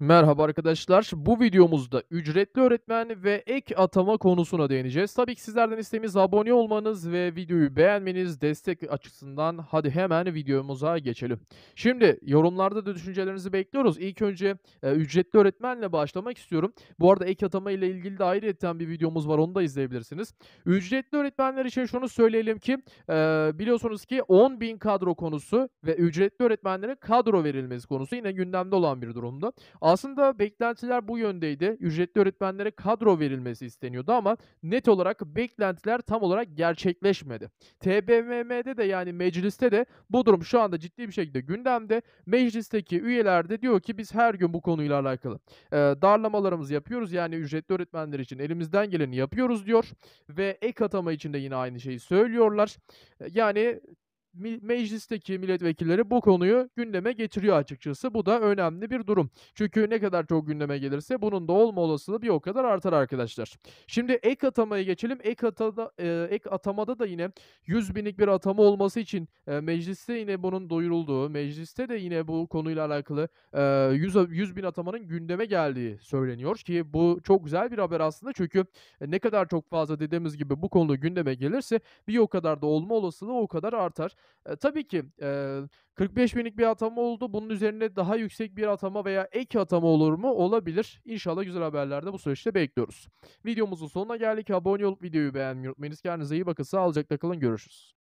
Merhaba arkadaşlar. Bu videomuzda ücretli öğretmen ve ek atama konusuna değineceğiz. Tabii ki sizlerden isteğimiz abone olmanız ve videoyu beğenmeniz destek açısından. Hadi hemen videomuza geçelim. Şimdi yorumlarda da düşüncelerinizi bekliyoruz. İlk önce e, ücretli öğretmenle başlamak istiyorum. Bu arada ek atama ile ilgili de ayrıyeten bir videomuz var. Onu da izleyebilirsiniz. Ücretli öğretmenler için şunu söyleyelim ki e, biliyorsunuz ki 10.000 kadro konusu ve ücretli öğretmenlere kadro verilmesi konusu yine gündemde olan bir durumda. Aslında beklentiler bu yöndeydi. Ücretli öğretmenlere kadro verilmesi isteniyordu ama net olarak beklentiler tam olarak gerçekleşmedi. TBMM'de de yani mecliste de bu durum şu anda ciddi bir şekilde gündemde. Meclisteki üyeler de diyor ki biz her gün bu konuyla alakalı e, darlamalarımızı yapıyoruz. Yani ücretli öğretmenler için elimizden geleni yapıyoruz diyor ve ek atama için de yine aynı şeyi söylüyorlar. E, Yani meclisteki milletvekilleri bu konuyu gündeme getiriyor açıkçası. Bu da önemli bir durum. Çünkü ne kadar çok gündeme gelirse bunun da olma olasılığı bir o kadar artar arkadaşlar. Şimdi ek atamaya geçelim. Ek atada eee, ek atamada da yine 100.000'lik bir atama olması için, eee, mecliste yine bunun duyurulduğu, mecliste de yine bu konuyla alakalı, eee, 100 a 100.000 atamanın gündeme geldiği söyleniyor ki bu çok güzel bir haber aslında. Çünkü, ne kadar çok fazla dediğimiz gibi bu konu gündeme gelirse bir o kadar da olma olasılığı o kadar artar. Eee, tabii ki, eee, 45.000'lik bir atama oldu. Bunun üzerine daha yüksek bir atama veya ek atama olur mu? Olabilir. İnşallah güzel haberler de bu süreçte bekliyoruz. Videomuzun sonuna geldik. Abone olup videoyu beğenmeyi unutmayınız. Kendinize iyi bakın. Sağlıcakla kalın. Görüşürüz.